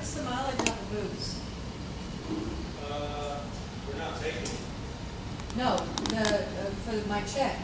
What's the mileage on the boots? Uh, we're not taking, No, the, uh, for my check.